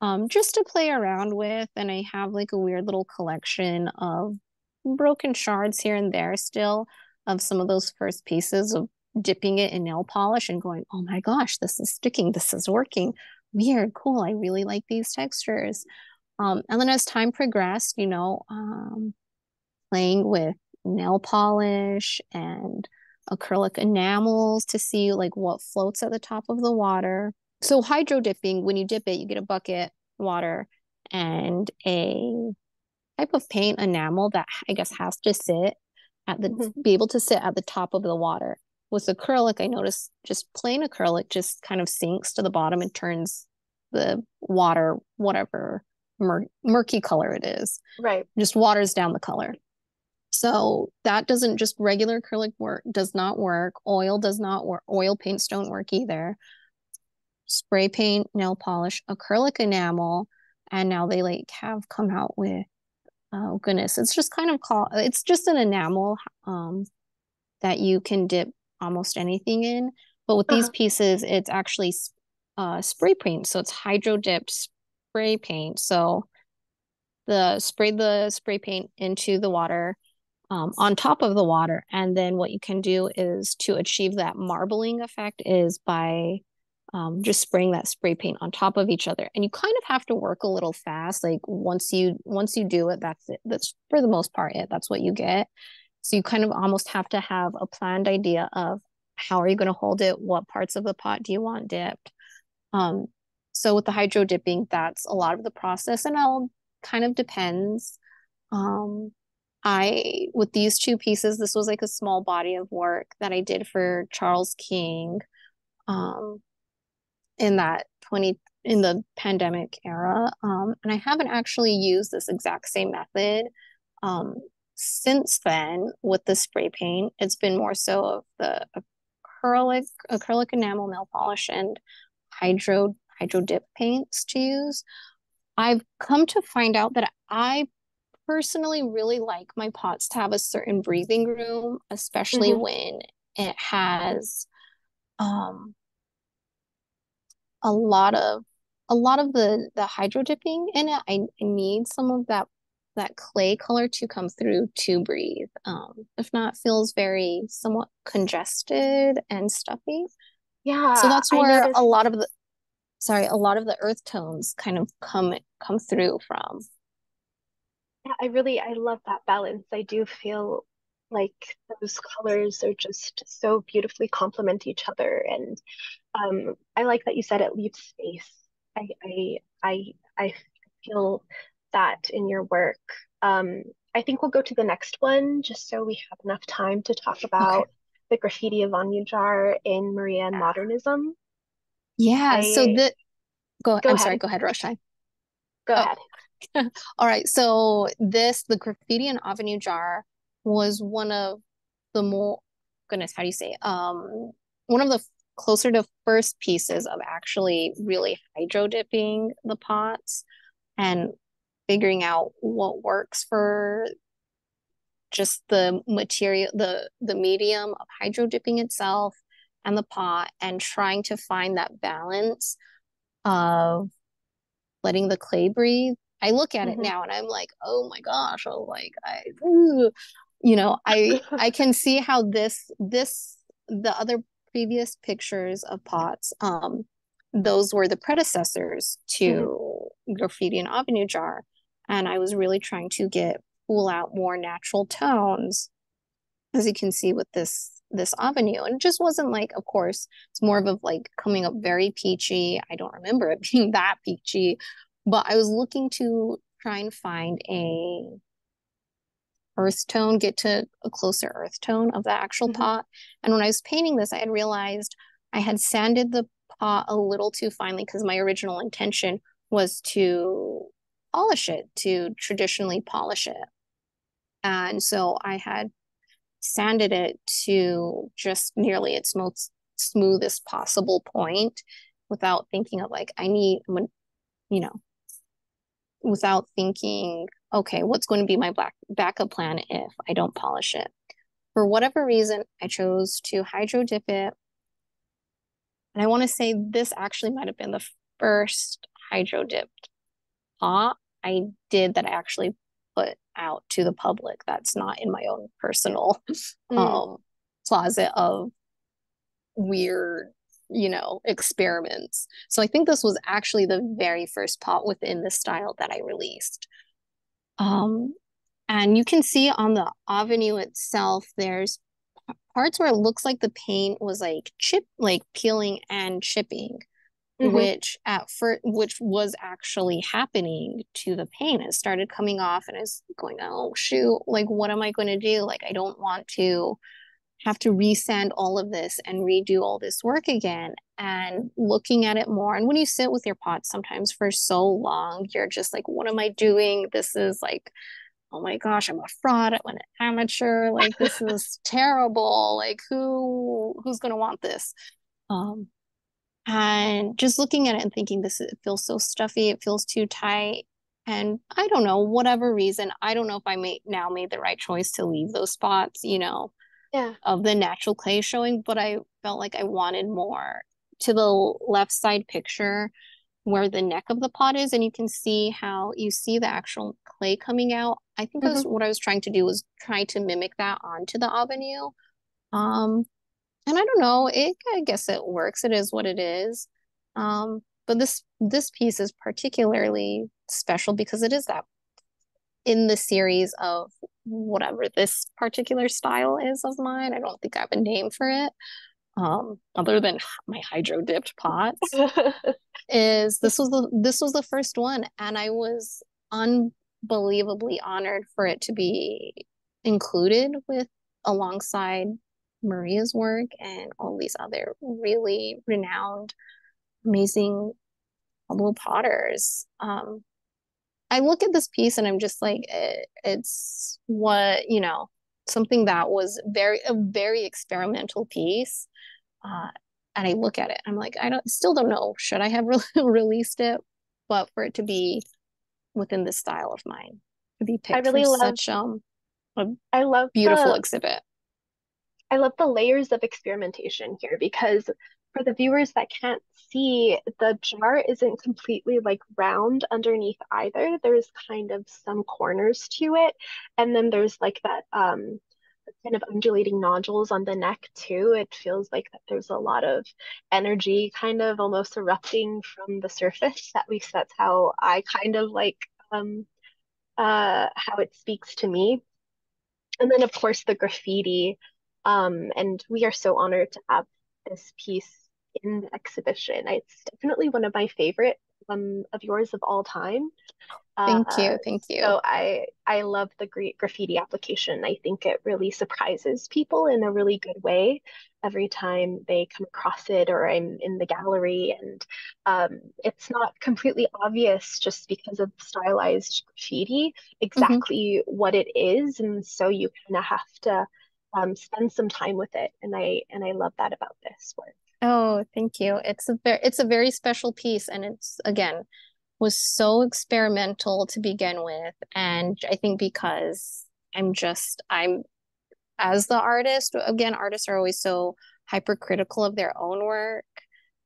um, just to play around with. And I have like a weird little collection of broken shards here and there still of some of those first pieces of dipping it in nail polish and going, oh my gosh, this is sticking, this is working. Weird, cool. I really like these textures. Um, and then as time progressed, you know, um, playing with nail polish and acrylic enamels to see like what floats at the top of the water. So hydro dipping, when you dip it, you get a bucket, water, and a type of paint enamel that I guess has to sit at the mm-hmm. be able to sit at the top of the water. With acrylic, I noticed just plain acrylic just kind of sinks to the bottom and turns the water whatever mur- murky color it is. Right. Just waters down the color. So that doesn't just regular acrylic work does not work. Oil does not work. Oil paints don't work either. Spray paint, nail polish, acrylic enamel, and now they like have come out with oh goodness, it's just kind of called it's just an enamel um that you can dip almost anything in. But with uh-huh. these pieces, it's actually uh, spray paint, so it's hydro dipped spray paint. So the spray the spray paint into the water um, on top of the water. And then what you can do is to achieve that marbling effect is by um, just spraying that spray paint on top of each other. And you kind of have to work a little fast. Like once you once you do it, that's it. That's for the most part it. That's what you get. So you kind of almost have to have a planned idea of how are you going to hold it? What parts of the pot do you want dipped? Um, so with the hydro dipping, that's a lot of the process, and all kind of depends. Um, I with these two pieces, this was like a small body of work that I did for Charles King um in that 20 in the pandemic era. Um and I haven't actually used this exact same method um since then with the spray paint. It's been more so of the acrylic acrylic enamel nail polish and hydro hydro dip paints to use. I've come to find out that I personally really like my pots to have a certain breathing room, especially mm-hmm. when it has um a lot of a lot of the the hydro dipping in it. I, I need some of that that clay color to come through to breathe. Um, if not, feels very somewhat congested and stuffy. Yeah. So that's where a lot of the sorry, a lot of the earth tones kind of come come through from. Yeah, I really I love that balance. I do feel like those colors are just so beautifully complement each other and um I like that you said it leaves space. I I I I feel that in your work. Um I think we'll go to the next one just so we have enough time to talk about okay. the graffiti of Avanyu Jar in Maria and modernism. Yeah, I, so the go, go I'm ahead. sorry, go ahead, Roshai. Go oh. ahead. All right. So this, the graffiti in jar was one of the more, goodness, how do you say it? Um, one of the closer to first pieces of actually really hydro dipping the pots and figuring out what works for just the material the the medium of hydro dipping itself and the pot and trying to find that balance of letting the clay breathe I look at mm-hmm. it now and I'm like, oh my gosh, oh like I ooh. you know, I I can see how this this the other previous pictures of pots, um, those were the predecessors to mm-hmm. graffiti and Avanyu Jar. And I was really trying to get pull out more natural tones, as you can see with this this Avanyu and it just wasn't like of course it's more of a like coming up very peachy i don't remember it being that peachy but I was looking to try and find a earth tone, get to a closer earth tone of the actual mm-hmm. pot. And when I was painting this, I had realized I had sanded the pot a little too finely because my original intention was to polish it, to traditionally polish it. And so I had sanded it to just nearly its most smoothest possible point without thinking of like, I need, you know, without thinking, okay, what's going to be my black backup plan if I don't polish it? For whatever reason, I chose to hydro dip it. And I want to say this actually might have been the first hydro dipped pot I did that I actually put out to the public. That's not in my own personal mm. um, closet of weird you know experiments. So i think this was actually the very first pot within the style that i released. Um and you can see on the Avanyu itself there's parts where it looks like the paint was like chip like peeling and chipping mm-hmm. which at first which was actually happening to the paint. It started coming off and is going oh shoot like what am i going to do? Like i don't want to have to resend all of this and redo all this work again and looking at it more. And when you sit with your pots sometimes for so long you're just like what am i doing? This is like oh my gosh i'm a fraud. I'm an amateur. Like this is terrible. Like who who's going to want this? Um and just looking at it and thinking this it feels so stuffy. It feels too tight. And i don't know whatever reason i don't know if i made now made the right choice to leave those spots you know yeah. of the natural clay showing, but I felt like I wanted more to the left side picture where the neck of the pot is and you can see how you see the actual clay coming out. I think mm-hmm. that's what I was trying to do was try to mimic that onto the Avanyu. Um and I don't know, it I guess it works. It is what it is. Um but this this piece is particularly special because it is that in the series of whatever this particular style is of mine. I don't think I have a name for it. Um, other than my hydro dipped pots, is this was the this was the first one, and I was unbelievably honored for it to be included with alongside Maria's work and all these other really renowned, amazing Pueblo Potters. Um, I look at this piece and I'm just like, it, it's what, you know, something that was very, a very experimental piece. Uh, and I look at it, I'm like, I don't, still don't know, should I have re- released it? But for it to be within the style of mine, to be picked I really love, such um, a I love beautiful the, exhibit. I love the layers of experimentation here because for the viewers that can't see, the jar isn't completely like round underneath either. There's kind of some corners to it. And then there's like that um kind of undulating nodules on the neck too. It feels like that there's a lot of energy kind of almost erupting from the surface. At least that's how I kind of like um uh how it speaks to me. And then of course the graffiti. Um, and we are so honored to have this piece in the exhibition. It's definitely one of my favorite um, of yours of all time. Thank uh, you, thank you. So I I love the great graffiti application. I think it really surprises people in a really good way every time they come across it or I'm in the gallery and um, it's not completely obvious just because of stylized graffiti mm-hmm. exactly mm-hmm. what it is and so you kind of have to um, spend some time with it and I and I love that about this work. Oh, thank you. It's a very it's a very special piece and it's again was so experimental to begin with and I think because I'm just I'm as the artist again artists are always so hypercritical of their own work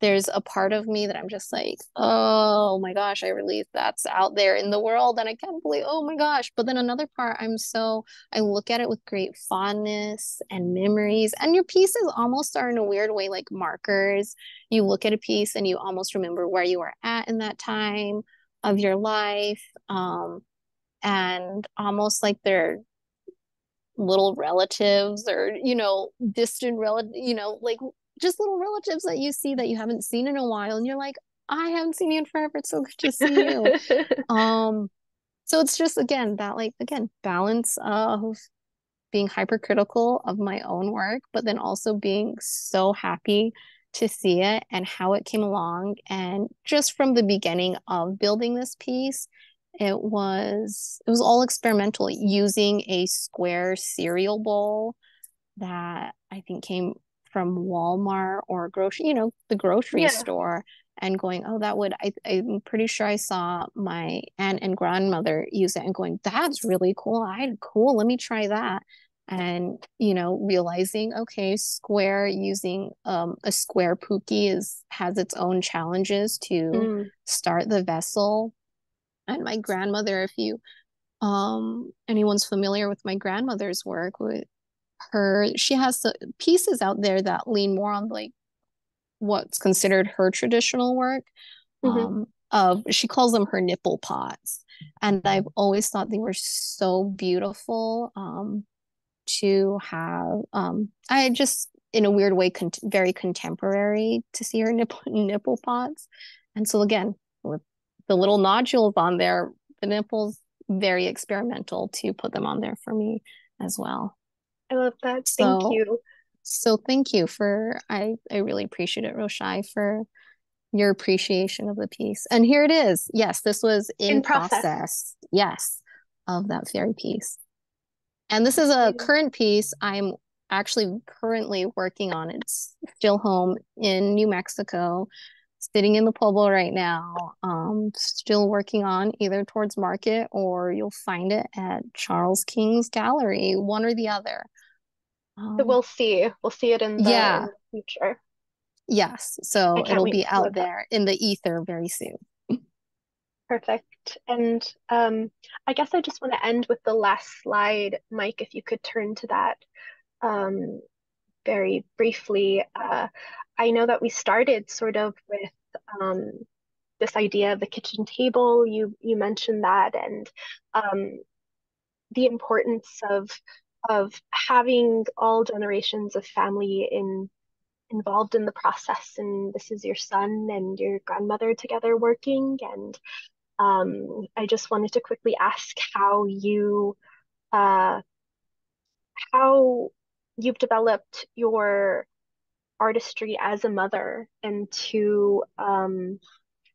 there's a part of me that I'm just like, oh my gosh, I really that's out there in the world and I can't believe, oh my gosh. But then another part, I'm so I look at it with great fondness and memories. And your pieces almost are in a weird way like markers. You look at a piece and you almost remember where you were at in that time of your life. Um, and almost like they're little relatives or you know distant relative you know like just little relatives that you see that you haven't seen in a while and you're like i haven't seen you in forever it's so good to see you. Um so it's just again that like again balance of being hypercritical of my own work but then also being so happy to see it and how it came along. And just from the beginning of building this piece it was it was all experimental using a square cereal bowl that i think came from Walmart or grocery, you know, the grocery yeah. store and going, oh, that would, I, I'm pretty sure I saw my aunt and grandmother use it and going, that's really cool. I cool. Let me try that. And, you know, realizing, okay, square using um, a square puki is has its own challenges to mm. start the vessel. And my grandmother, if you um anyone's familiar with my grandmother's work with her she has pieces out there that lean more on like what's considered her traditional work mm-hmm. um, of she calls them her nipple pots. And i've always thought they were so beautiful um, to have um, i just in a weird way con- very contemporary to see her nipple nipple pots. And so again with the little nodules on there the nipples very experimental to put them on there for me as well i love that thank so, you so thank you for I I really appreciate it, Roshai, for your appreciation of the piece. And here it is. Yes, this was in, in process. process. Yes, of that very piece. And this is a current piece I'm actually currently working on. It's still home in New Mexico, sitting in the Pueblo right now. Um, still working on either towards market or you'll find it at Charles King's Gallery, one or the other. Um, so we'll see. We'll see it in the, yeah. in the future. Yes. So it'll be out there in the ether very soon. Perfect. And um, I guess I just want to end with the last slide, Mike, if you could turn to that um, very briefly. Uh, I know that we started sort of with um, this idea of the kitchen table. You you mentioned that, and um, the importance of of having all generations of family in involved in the process and this is your son and your grandmother together working and um, I just wanted to quickly ask how you uh, how you've developed your artistry as a mother and to um,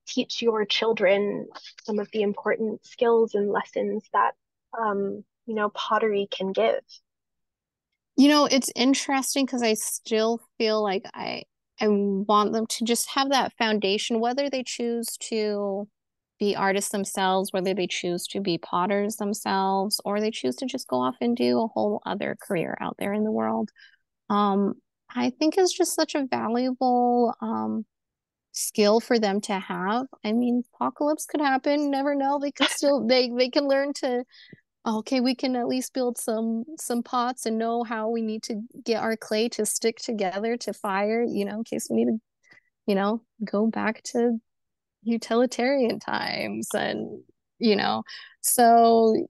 teach your children some of the important skills and lessons that um, you know pottery can give. You know it's interesting because i still feel like i i want them to just have that foundation whether they choose to be artists themselves whether they choose to be potters themselves or they choose to just go off and do a whole other career out there in the world. Um i think is just such a valuable um skill for them to have. I mean apocalypse could happen never know they can still they they can learn to okay we can at least build some some pots and know how we need to get our clay to stick together to fire you know in case we need to you know go back to utilitarian times and you know. So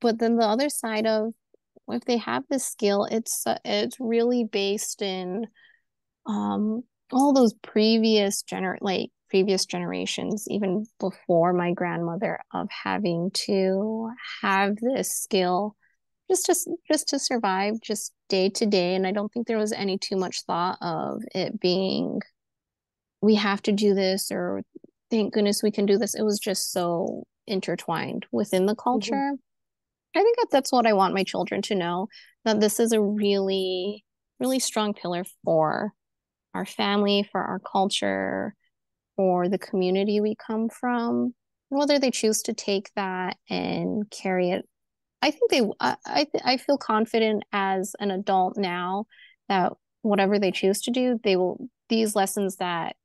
but then the other side of if they have this skill it's it's really based in um all those previous gener like previous generations, even before my grandmother, of having to have this skill just to just to survive, just day to day. And I don't think there was any too much thought of it being we have to do this or thank goodness we can do this. It was just so intertwined within the mm-hmm. culture. Mm-hmm. I think that that's what I want my children to know that this is a really, really strong pillar for our family, for our culture, or the community we come from, whether they choose to take that and carry it. I think they, I, I, I feel confident as an adult now that whatever they choose to do, they will, these lessons that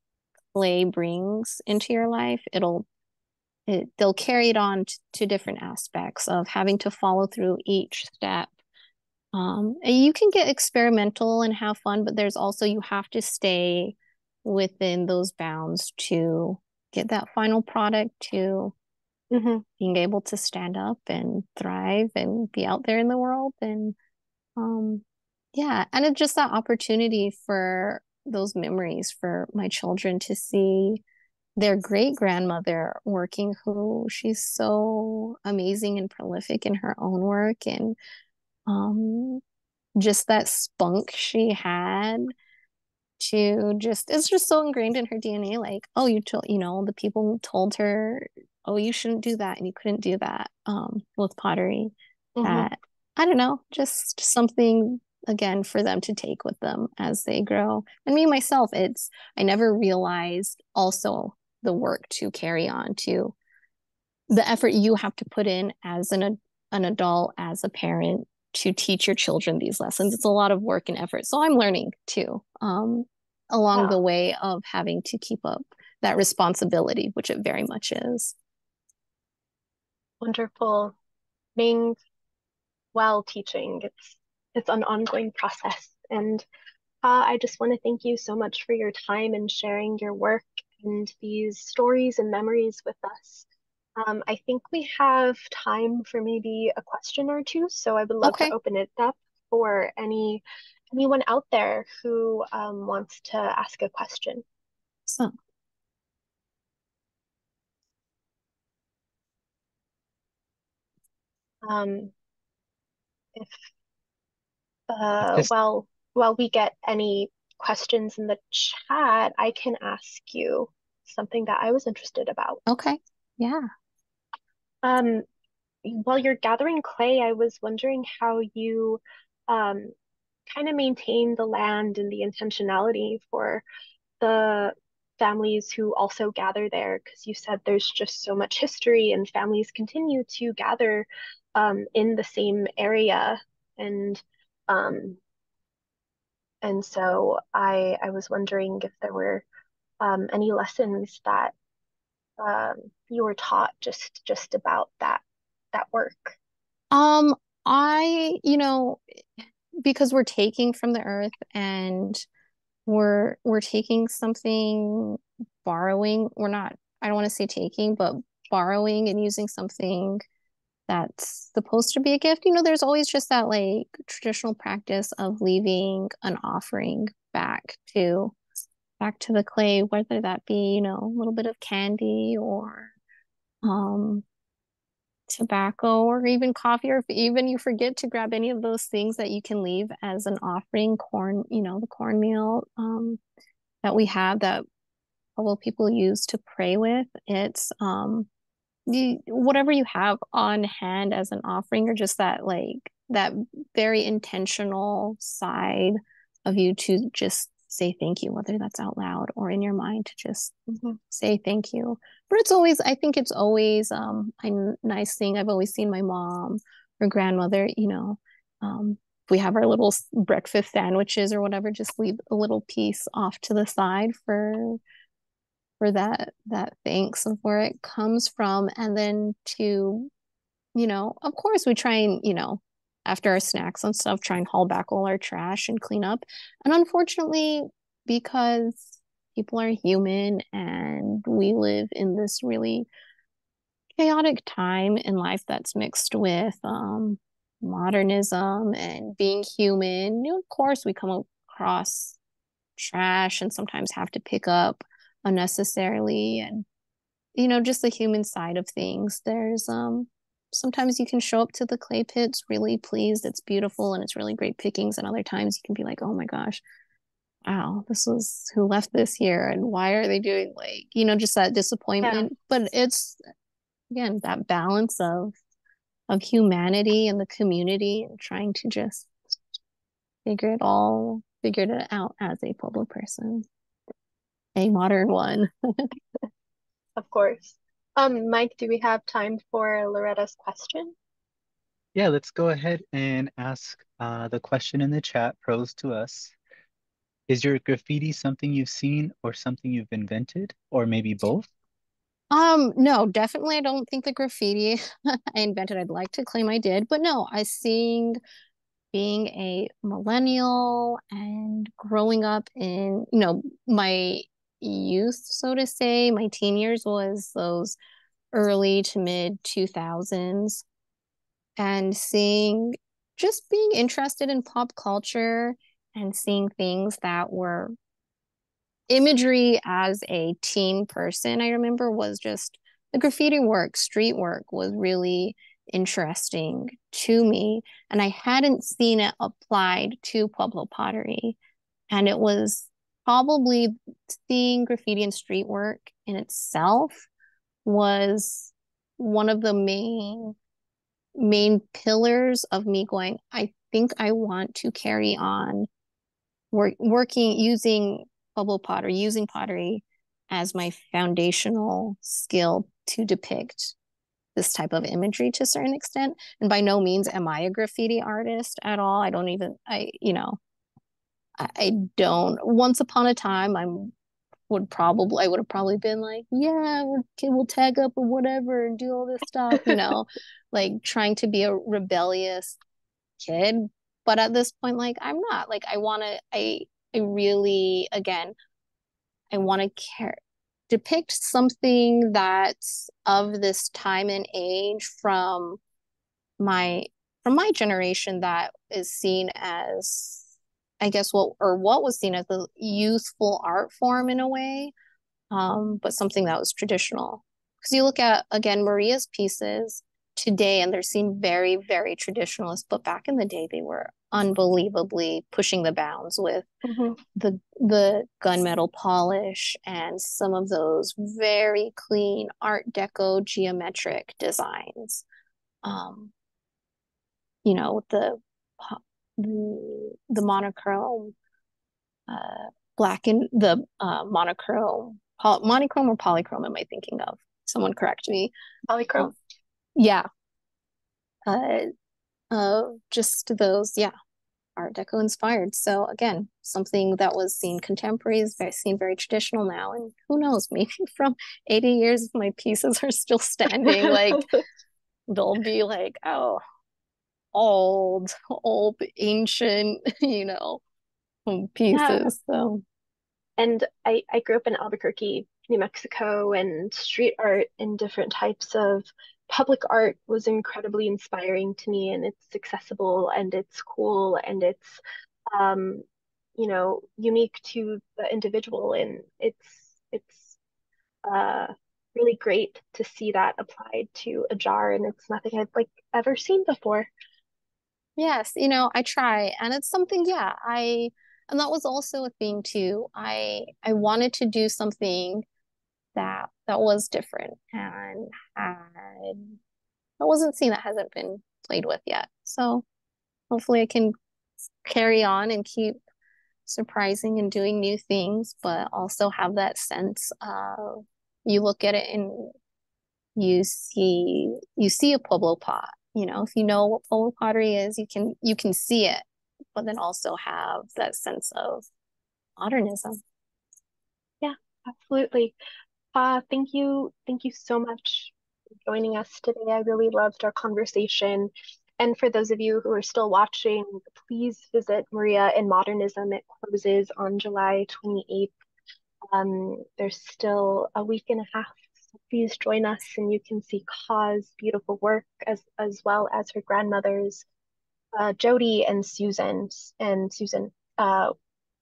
play brings into your life, it'll, it, they'll carry it on to, to different aspects of having to follow through each step um, you can get experimental and have fun, but there's also you have to stay within those bounds to get that final product to mm-hmm. being able to stand up and thrive and be out there in the world and um yeah and it's just that opportunity for those memories for my children to see their great grandmother working who she's so amazing and prolific in her own work and um just that spunk she had to just it's just so ingrained in her DNA like oh you told you know the people told her oh you shouldn't do that and you couldn't do that um with pottery mm-hmm. that I don't know just something again for them to take with them as they grow. And me myself, it's I never realized also the work to carry on to the effort you have to put in as an an adult as a parent to teach your children these lessons. It's a lot of work and effort. So I'm learning too, um, along the way of having to keep up that responsibility, which it very much is. Wonderful. Being while teaching, it's it's an ongoing process. And uh, I just want to thank you so much for your time and sharing your work and these stories and memories with us. Um, I think we have time for maybe a question or two, so I would love okay. to open it up for any anyone out there who um, wants to ask a question. So. Um, if uh, Just... while while we get any questions in the chat, I can ask you something that I was interested about. Okay. Yeah. Um, while you're gathering clay, I was wondering how you um, kind of maintain the land and the intentionality for the families who also gather there, because you said there's just so much history and families continue to gather um, in the same area. And um, and so I I was wondering if there were um, any lessons that um, you were taught just just about that that work? Um, I, you know, because we're taking from the earth and we're we're taking something, borrowing. We're not. I don't want to say taking, but borrowing and using something that's supposed to be a gift. You know, there's always just that like traditional practice of leaving an offering back to back to the clay, whether that be, you know, a little bit of candy or um, tobacco or even coffee, or if even you forget to grab any of those things that you can leave as an offering, corn, you know, the cornmeal um, that we have that all people use to pray with. It's um, the whatever you have on hand as an offering, or just that like that very intentional side of you to just say thank you, whether that's out loud or in your mind to just mm-hmm. say thank you. But it's always, I think it's always um, a nice thing. I've always seen my mom or grandmother, you know, um, if we have our little breakfast sandwiches or whatever, just leave a little piece off to the side for for that that thanks of where it comes from and then to you know of course we try and you know after our snacks and stuff, try and haul back all our trash and clean up. And unfortunately, because people are human and we live in this really chaotic time in life that's mixed with um, modernism and being human, of course, we come across trash and sometimes have to pick up unnecessarily and you know just the human side of things there's um sometimes you can show up to the clay pits really pleased. It's beautiful and it's really great pickings and other times you can be like oh my gosh wow this was who left this here and why are they doing like you know just that disappointment. Yeah. but it's again that balance of of humanity and the community and trying to just figure it all figured it out as a Pueblo person a modern one. Of course um, Mike, do we have time for Loretta's question? Yeah, let's go ahead and ask uh, the question in the chat posed to us. Is your graffiti something you've seen or something you've invented, or maybe both? Um, no, definitely I don't think the graffiti I invented. I'd like to claim I did, but no, I think being a millennial and growing up in, you know, my youth, so to say. My teen years was those early to mid 2000s. And seeing, just being interested in pop culture and seeing things that were imagery as a teen person, I remember was just the graffiti work, street work was really interesting to me. And I hadn't seen it applied to Pueblo pottery. And it was probably seeing graffiti and street work in itself was one of the main main pillars of me going i think I want to carry on work, working using Pueblo pottery, using pottery as my foundational skill to depict this type of imagery to a certain extent. And by no means am I a graffiti artist at all. I don't even I, you know, I, I don't once upon a time I'm would probably I would have probably been like, yeah, we'll, we'll tag up or whatever and do all this stuff, you know, like trying to be a rebellious kid. But at this point, like I'm not. Like I want to. I I really again, I want to care depict something that's of this time and age from my from my generation that is seen as I guess what or what was seen as a youthful art form in a way, um, but something that was traditional. Because you look at again Maria's pieces today, and they're seen very very traditionalist, but back in the day they were unbelievably pushing the bounds with mm-hmm. the the gunmetal polish and some of those very clean Art Deco geometric designs. Um, you know the the the monochrome uh, black and the uh, monochrome poly- monochrome or polychrome am I thinking of? Someone correct me. Polychrome. Um, yeah. Uh, uh, just those, yeah, Art Deco inspired. So again, something that was seen contemporary is very, seen very traditional now, and who knows, maybe from eighty years, my pieces are still standing. like they'll be like, oh, old, old, ancient, you know, pieces. Yeah. So, and I I grew up in Albuquerque, New Mexico, and street art and different types of public art was incredibly inspiring to me, and it's accessible and it's cool and it's um, you know unique to the individual, and it's it's uh really great to see that applied to a jar and it's nothing I've like ever seen before. Yes, you know, I try and it's something, yeah, I and that was also a thing too. I I wanted to do something that that was different and had that wasn't seen that hasn't been played with yet. So hopefully I can carry on and keep surprising and doing new things, but also have that sense of you look at it and you see you see a Pueblo pot you know if you know what Pueblo pottery is you can you can see it but then also have that sense of modernism. Yeah absolutely. Uh thank you thank you so much for joining us today. I really loved our conversation. And for those of you who are still watching please visit maria in modernism. It closes on july 28th um, there's still a week and a half please join us and you can see Kaa's beautiful work as, as well as her grandmothers, uh, Jody and Susan. And Susan, uh,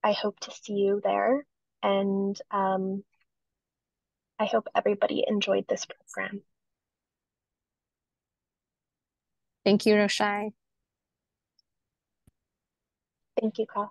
I hope to see you there. And um, I hope everybody enjoyed this program. Thank you, Roshai. Thank you, Kaa.